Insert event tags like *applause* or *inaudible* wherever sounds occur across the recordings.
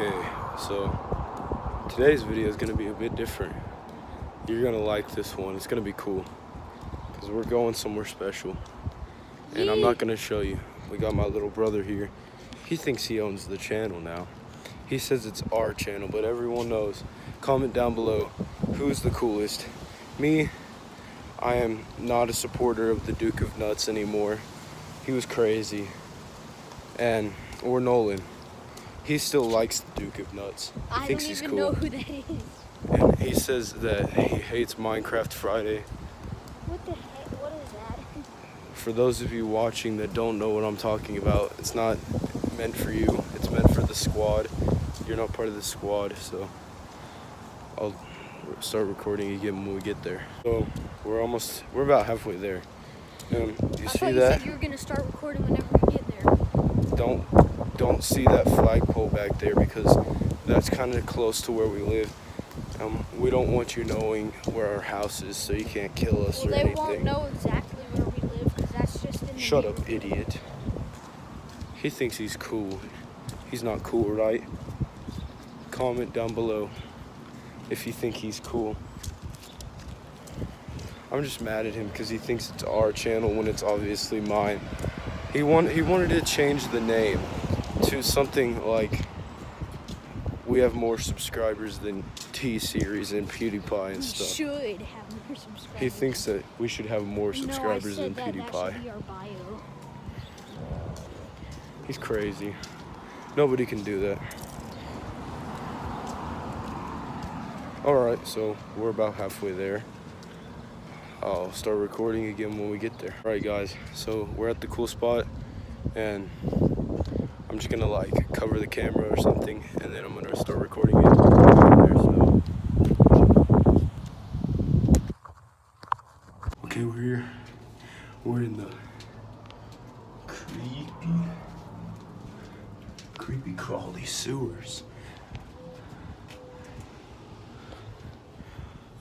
Okay, so today's video is gonna be a bit different. You're gonna like this one. It's gonna be cool because we're going somewhere special, and I'm not gonna show you. We got my little brother here. He thinks he owns the channel now. He says it's our channel, but everyone knows. Comment down below who's the coolest. Me, I am not a supporter of the Duke of Nuts anymore. He was crazy. And or Nolan. He still likes the Duke of Nuts. He I thinks don't he's even cool. know who that is. And he says that he hates Minecraft Friday. What the heck? What is that? *laughs* For those of you watching that don't know what I'm talking about, it's not meant for you. It's meant for the squad. You're not part of the squad, so I'll start recording again when we get there. So we're almost, we're about halfway there. Um, you I see thought you said you were gonna start recording whenever we get there. don't don't see that flagpole back there because that's kind of close to where we live. Um, we don't want you knowing where our house is, so you can't kill us Well, or they anything. won't know exactly where we live because that's just in the Shut up, idiot. He thinks he's cool. He's not cool, right? Comment down below if you think he's cool. I'm just mad at him because he thinks it's our channel when it's obviously mine. He want, he wanted to change the name to something like we have more subscribers than T Series and PewDiePie and We stuff. should have more subscribers. He thinks that we should have more subscribers no, than that, That PewDiePie. should be our bio. He's crazy. Nobody can do that. Alright, so we're about halfway there. I'll start recording again when we get there. Alright guys, so we're at the cool spot and I'm just gonna like cover the camera or something and then I'm gonna start recording it. Okay, we're here. We're in the creepy creepy crawly sewers.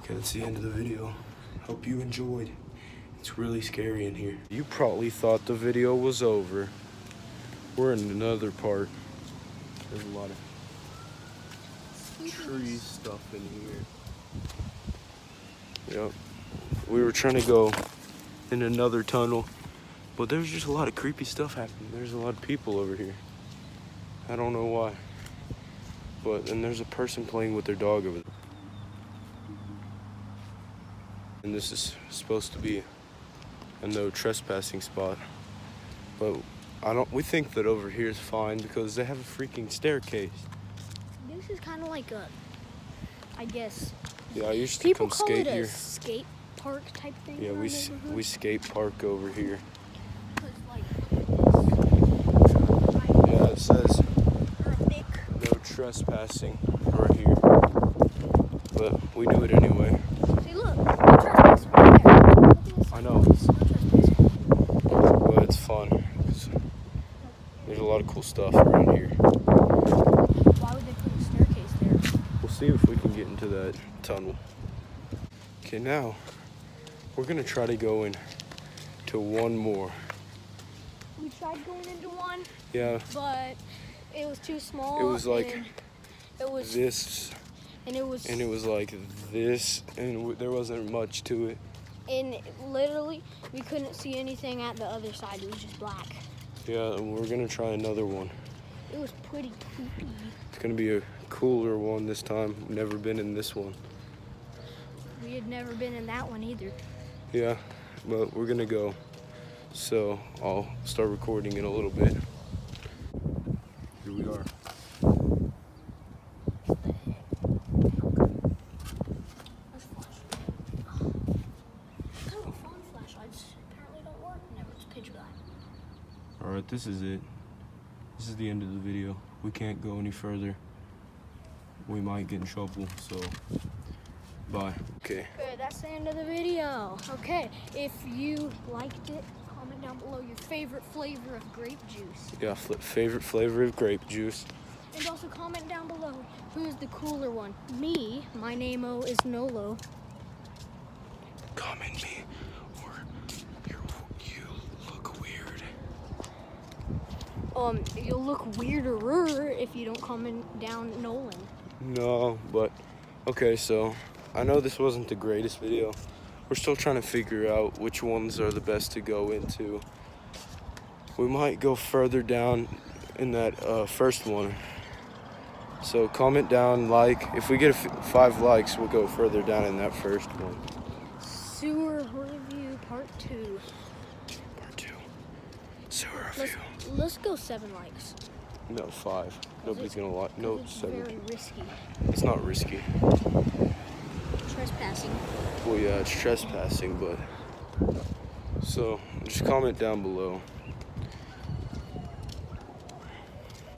Okay, that's the end of the video. Hope you enjoyed. It's really scary in here. You probably thought the video was over. We're in another part. There's a lot of tree stuff in here. Yep. We were trying to go in another tunnel, but there's just a lot of creepy stuff happening. There's a lot of people over here. I don't know why. But and there's a person playing with their dog over there. And this is supposed to be a no trespassing spot. But I don't we think that over here is fine because they have a freaking staircase. This is kind of like a, I guess. Yeah, I used to People come skate it a here. skate park type thing. Yeah, we we skate park over here. like, Yeah, it says or a thick no trespassing right here. But we do it anyway. See, look, no trespass right there. Look at this. I know. No trespass. But it's fun. 'cause There's a lot of cool stuff around here. Why would they put a staircase there? We'll see if we can get into that tunnel. Okay, now we're gonna try to go in to one more. We tried going into one, Yeah, but it was too small. It was like it was this and it was and it was like this, and there wasn't much to it. and literally we couldn't see anything at the other side. It was just black. Yeah, and we're gonna try another one. It was pretty creepy. It's gonna be a cooler one this time. Never been in this one. We had never been in that one either. Yeah, but we're gonna go. So I'll start recording in a little bit. Here we are. Let's flash. Kind of phone flashlights apparently don't work whenever it's pitch black. All right, this is it. This is the end of the video. We can't go any further. We might get in trouble, so bye. Okay. Okay, that's the end of the video. Okay, if you liked it, comment down below your favorite flavor of grape juice. Yeah, fl- favorite flavor of grape juice. And also comment down below who's the cooler one. Me, my name-o is Nolo. Comment me, or you're, you look weird. Um, you'll look weirder if you don't comment down Nolan. No, but okay, so I know this wasn't the greatest video. We're still trying to figure out which ones are the best to go into. We might go further down in that uh, first one. So comment down, like. If we get a f- five likes, we'll go further down in that first one. Sewer review part two. Part two. Let's, review. let's go seven likes. No, five. Nobody's gonna like. No, it's seven. very risky. It's not risky. Trespassing. Well, yeah, it's trespassing, but. So, just comment down below.